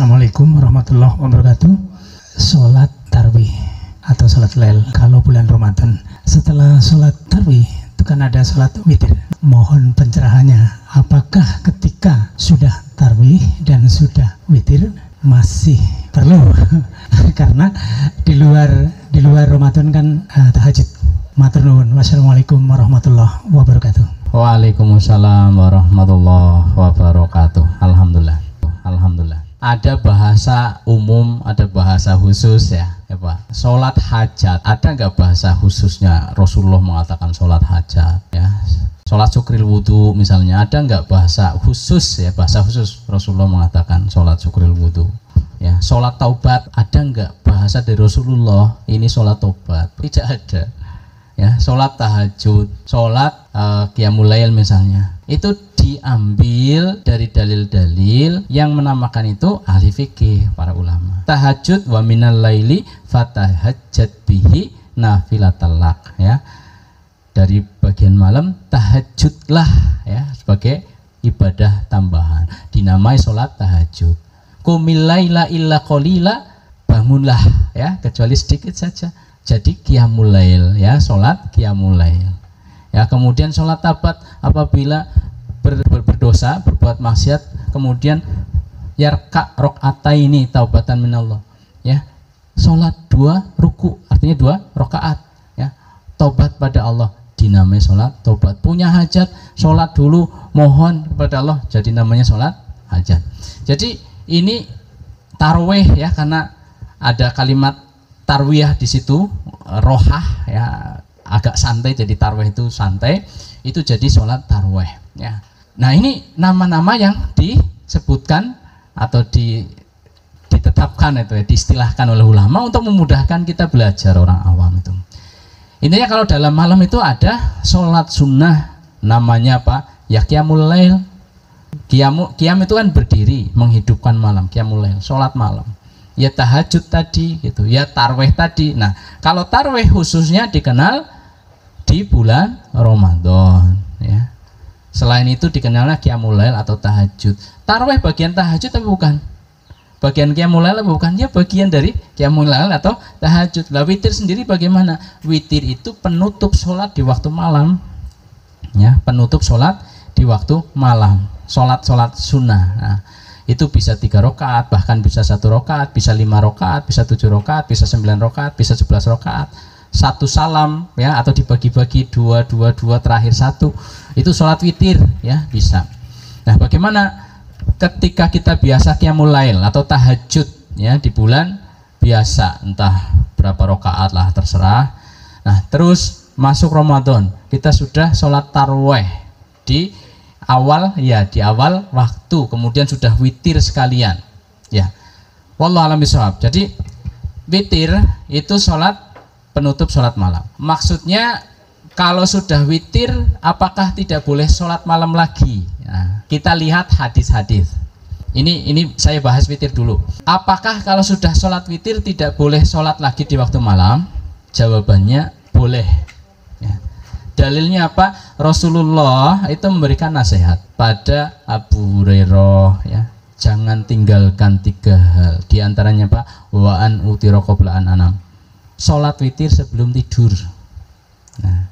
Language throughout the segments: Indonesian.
Assalamualaikum warahmatullahi wabarakatuh. Sholat tarwih atau sholat lail kalau bulan Ramadan. Setelah sholat tarwih itu kan ada sholat witir. Mohon pencerahannya. Apakah ketika sudah tarwih dan sudah witir masih perlu? Karena di luar di luar Ramadan kan uh, tahajud. Matur nuwun. Wassalamualaikum warahmatullahi wabarakatuh. Waalaikumsalam warahmatullahi wabarakatuh. Alhamdulillah. Alhamdulillah. Ada bahasa umum, ada bahasa khusus ya, ya Pak. Sholat hajat, ada nggak bahasa khususnya? Rasulullah mengatakan sholat hajat, ya. Sholat syukril wudhu misalnya, ada nggak bahasa khusus ya? Bahasa khusus Rasulullah mengatakan sholat syukril wudhu. Ya, sholat taubat ada nggak bahasa dari Rasulullah? Ini sholat taubat, tidak ada ya sholat tahajud sholat uh, misalnya. Itu diambil dari dalil-dalil yang menamakan itu ahli fikih para ulama. Tahajud wa minal laili fatahajjat bihi nafilatalak ya. Dari bagian malam tahajudlah ya sebagai ibadah tambahan. Dinamai sholat tahajud. Kumilaila illa kolila bangunlah ya kecuali sedikit saja jadi qiyamul ya sholat qiyamul ya kemudian sholat tabat apabila ber, ber, berdosa berbuat maksiat kemudian yarka rokata ini taubatan minallah. Ya sholat dua ruku artinya dua rokaat ya taubat pada Allah. Dinamai sholat taubat. Punya hajat sholat dulu mohon kepada Allah. Jadi namanya sholat hajat. Jadi ini tarweh ya karena ada kalimat tarwiyah di situ rohah ya agak santai jadi tarwih itu santai itu jadi sholat tarwih ya. Nah ini nama-nama yang disebutkan atau di ditetapkan itu ya diistilahkan oleh ulama untuk memudahkan kita belajar orang awam itu. Intinya kalau dalam malam itu ada sholat sunnah namanya apa? Ya kiamul lail. Kiamu kiam itu kan berdiri menghidupkan malam kiamul lail sholat malam ya tahajud tadi gitu. Ya tarweh tadi. Nah kalau tarweh khususnya dikenal di bulan Ramadan ya. Selain itu dikenalnya kiamulail atau tahajud. Tarweh bagian tahajud tapi bukan? Bagian kiamulail bukan? Ya bagian dari kiamulail atau tahajud. Lah witir sendiri bagaimana? Witir itu penutup sholat di waktu malam. Ya penutup sholat di waktu malam. Sholat sholat sunnah. Nah, itu bisa tiga rokaat bahkan bisa satu rokaat bisa lima rokaat bisa tujuh rokaat bisa sembilan rokaat bisa sebelas rokaat satu salam ya atau dibagi-bagi dua dua dua terakhir satu. Itu sholat witir ya bisa. Nah bagaimana ketika kita biasa kiamulail atau tahajud ya di bulan biasa? Entah berapa rokaat lah terserah. Nah terus masuk Ramadan. Kita sudah sholat tarweh di awal ya di awal waktu kemudian sudah witir sekalian ya. Wallah alam bisawab jadi witir itu sholat penutup sholat malam. Maksudnya kalau sudah witir apakah tidak boleh sholat malam lagi? Ya, kita lihat hadis-hadis. Ini ini saya bahas witir dulu. Apakah kalau sudah sholat witir tidak boleh sholat lagi di waktu malam? Jawabannya boleh dalilnya apa? Rasulullah itu memberikan nasihat pada Abu Hurairah ya. Jangan tinggalkan tiga hal. Di antaranya pak waan anam. Sholat witir sebelum tidur. Nah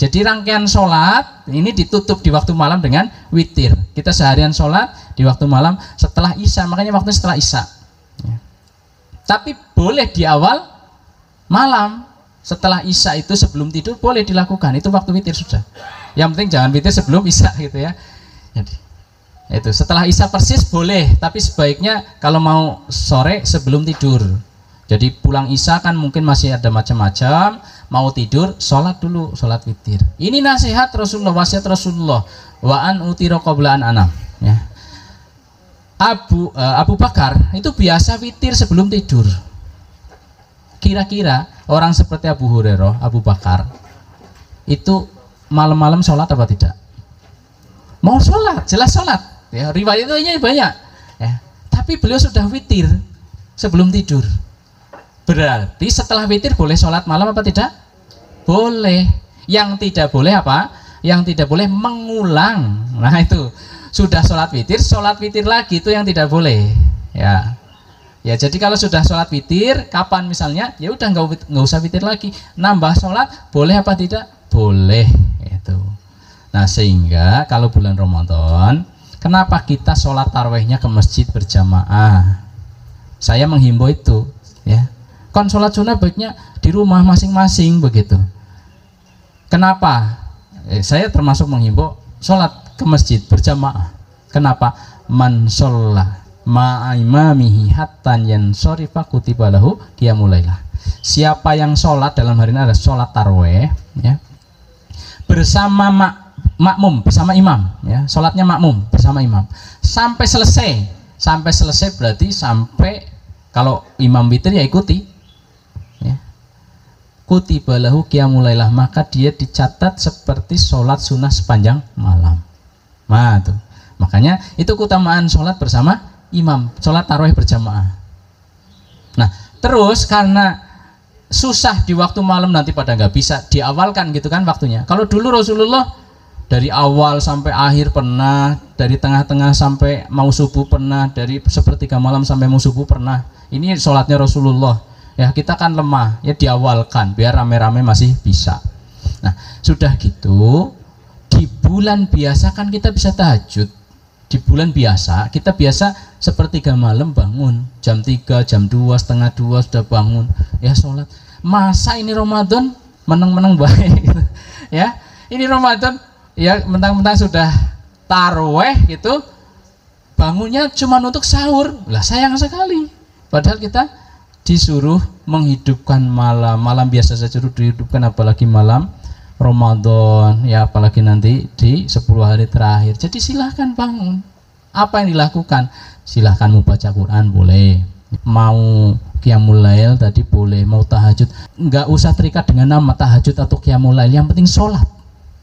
jadi rangkaian sholat ini ditutup di waktu malam dengan witir. Kita seharian sholat di waktu malam setelah isya makanya waktu setelah isya. Ya. tapi boleh di awal malam setelah isya itu sebelum tidur boleh dilakukan. Itu waktu witir sudah. Yang penting jangan witir sebelum isya gitu ya. Jadi itu. Setelah isya persis boleh. Tapi sebaiknya kalau mau sore sebelum tidur. Jadi pulang isya kan mungkin masih ada macam-macam. Mau tidur sholat dulu sholat witir. Ini nasihat Rasulullah wasiat Rasulullah. Waan utiro qoblaan anam. Ya. Abu uh, Abu Bakar itu biasa witir sebelum tidur kira-kira orang seperti Abu Hurairah, Abu Bakar itu malam-malam sholat apa tidak? Mau sholat, jelas sholat. Ya, riwayat itu banyak. Ya. Tapi beliau sudah witir sebelum tidur. Berarti setelah witir boleh sholat malam apa tidak? Boleh. Yang tidak boleh apa? Yang tidak boleh mengulang. Nah itu sudah sholat witir, sholat witir lagi itu yang tidak boleh. Ya Ya jadi kalau sudah sholat witir, kapan misalnya, ya udah nggak usah witir lagi. Nambah sholat boleh apa tidak? Boleh itu. Nah sehingga kalau bulan Ramadan, kenapa kita sholat tarawehnya ke masjid berjamaah? Saya menghimbau itu, ya. Kon sholat sunnah baiknya di rumah masing-masing begitu. Kenapa? Eh, saya termasuk menghimbau sholat ke masjid berjamaah. Kenapa? Man sholat ma'imamihi hatta yansorifa kutiba lahu qiyamulailah. Siapa yang sholat dalam hari ini ada sholat tarweh ya, bersama mak, makmum bersama imam ya. Sholatnya makmum bersama imam. Sampai selesai sampai selesai berarti sampai kalau imam witir ya ikuti ya. Kutiba lahu qiyamulailah maka dia dicatat seperti sholat sunnah sepanjang malam. Nah tuh makanya itu keutamaan sholat bersama imam sholat tarawih berjamaah. Nah terus karena susah di waktu malam nanti pada nggak bisa diawalkan gitu kan waktunya. Kalau dulu Rasulullah dari awal sampai akhir pernah dari tengah-tengah sampai mau subuh pernah dari sepertiga malam sampai mau subuh pernah. Ini sholatnya Rasulullah. Ya kita kan lemah ya diawalkan biar rame-rame masih bisa. Nah sudah gitu di bulan biasa kan kita bisa tahajud di bulan biasa kita biasa sepertiga malam bangun. Jam 3 jam 2 setengah dua sudah bangun. Ya sholat. Masa ini Ramadan menang-menang baik? Ya ini Ramadan ya mentang-mentang sudah taraweh gitu. Bangunnya cuma untuk sahur. Lah sayang sekali. Padahal kita disuruh menghidupkan malam. Malam biasa saja dihidupkan apalagi malam Ramadan ya apalagi nanti di 10 hari terakhir. Jadi silahkan bangun apa yang dilakukan? Silahkan mau baca Quran boleh. Mau Qiyamul Lail tadi boleh mau tahajud. Nggak usah terikat dengan nama tahajud atau Qiyamul Lail yang penting sholat.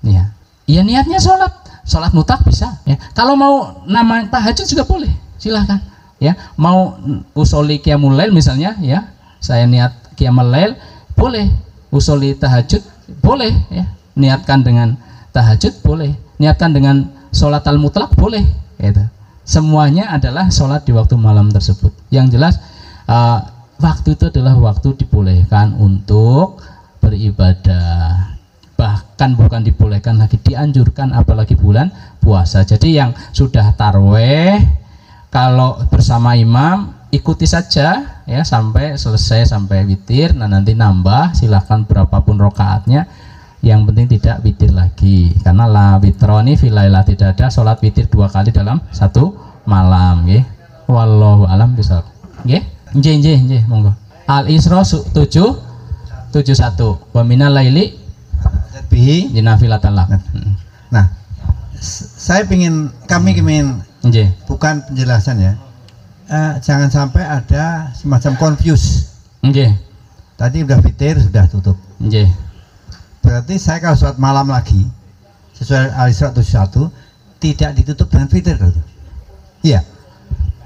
Ya. Ya niatnya sholat. Sholat mutak bisa ya. Kalau mau nama tahajud juga boleh silahkan. Ya mau usoli Qiyamul Lail misalnya ya. Saya niat Qiyamul Lail boleh usoli tahajud boleh ya. Niatkan dengan tahajud boleh. Niatkan dengan sholat al mutlak boleh gitu. semuanya adalah sholat di waktu malam tersebut. Yang jelas uh, waktu itu adalah waktu dibolehkan untuk beribadah. Bahkan bukan dibolehkan lagi dianjurkan apalagi bulan puasa. Jadi yang sudah tarweh kalau bersama imam ikuti saja ya sampai selesai sampai witir. Nah nanti nambah silahkan berapapun rokaatnya. Yang penting tidak witir lagi. Karena la witroni filailah tidak ada sholat witir dua kali dalam satu malam ya wallahu alam bisa ya nje nje nje monggo. Al isra 7 71 wa minal laili bihi. jinafilatan lah nah saya ingin kami ingin nje bukan penjelasan ya Eh, jangan sampai ada semacam confuse. Nje tadi udah fitir sudah tutup. Nje berarti saya kalau sholat malam lagi sesuai al-isra 71 tidak ditutup dengan fitir iya.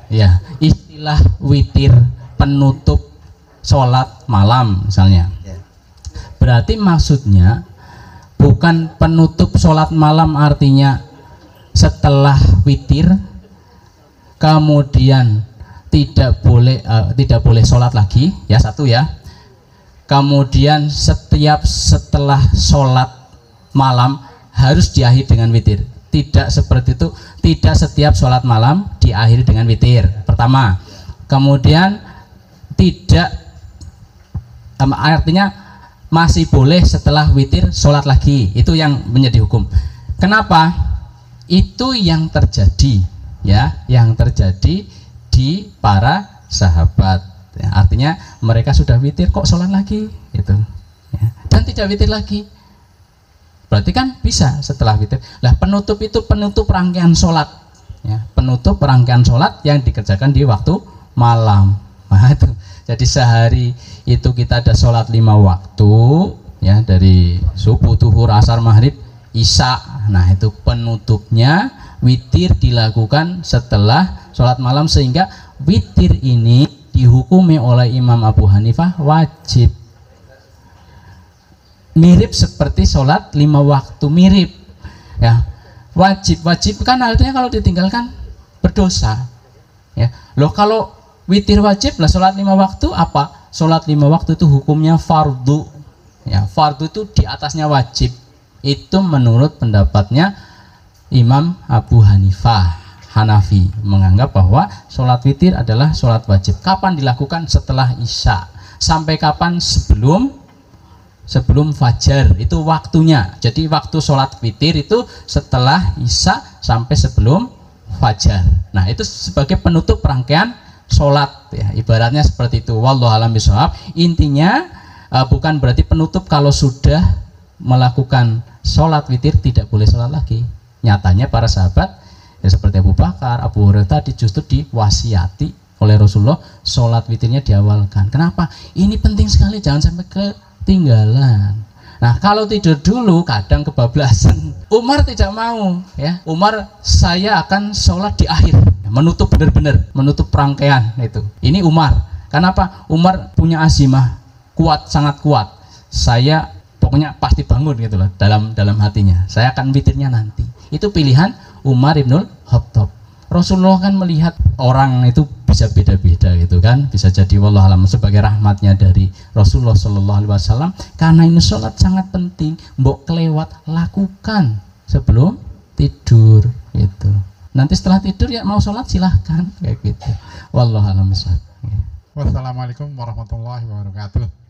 Ya istilah witir penutup sholat malam misalnya. Ya. berarti maksudnya bukan penutup sholat malam artinya setelah witir kemudian tidak boleh eh, tidak boleh sholat lagi ya satu ya. Kemudian setiap setelah sholat malam harus diakhiri dengan witir. Tidak seperti itu tidak setiap sholat malam diakhiri dengan witir pertama. Kemudian tidak em, artinya masih boleh setelah witir sholat lagi itu yang menjadi hukum. Kenapa? Itu yang terjadi ya yang terjadi di para sahabat. Ya, artinya mereka sudah witir kok sholat lagi? Itu ya. dan tidak witir lagi. Berarti kan bisa setelah witir. Lah penutup itu penutup rangkaian sholat. Ya penutup rangkaian sholat yang dikerjakan di waktu malam. Nah, itu. Jadi sehari itu kita ada sholat lima waktu ya dari subuh tuhur asar maghrib isya. Nah itu penutupnya witir dilakukan setelah sholat malam sehingga witir ini dihukumi oleh Imam Abu Hanifah wajib. Mirip seperti sholat lima waktu mirip ya. Wajib wajib kan artinya kalau ditinggalkan berdosa ya. Loh kalau witir wajib lah sholat lima waktu apa? Sholat lima waktu itu hukumnya fardu ya. Fardu itu di atasnya wajib. Itu menurut pendapatnya Imam Abu Hanifah Hanafi menganggap bahwa sholat witir adalah sholat wajib. Kapan dilakukan? Setelah isya. Sampai kapan? Sebelum sebelum fajar. Itu waktunya. Jadi waktu sholat witir itu setelah isya sampai sebelum fajar. Nah itu sebagai penutup rangkaian sholat ya. Ibaratnya seperti itu. Wallahu alam bisawab intinya uh, bukan berarti penutup kalau sudah melakukan sholat witir tidak boleh sholat lagi nyatanya para sahabat ya seperti Abu Bakar Abu Hurairah tadi justru diwasiati oleh Rasulullah sholat witirnya diawalkan kenapa ini penting sekali jangan sampai ketinggalan Nah, kalau tidur dulu kadang kebablasan. Umar tidak mau, ya. Umar saya akan sholat di akhir, menutup benar-benar, menutup rangkaian itu. Ini Umar. Kenapa? Umar punya azimah kuat, sangat kuat. Saya pokoknya pasti bangun gitu loh dalam dalam hatinya. Saya akan witirnya nanti. Itu pilihan Umar ibnul Khattab. Rasulullah kan melihat orang itu bisa beda-beda gitu kan bisa jadi wallah alam sebagai rahmatnya dari Rasulullah Shallallahu Alaihi Wasallam. Karena ini sholat sangat penting mbok kelewat lakukan sebelum tidur gitu. Nanti setelah tidur ya mau sholat silahkan kayak gitu. Wallah alam Wassalamualaikum warahmatullahi wabarakatuh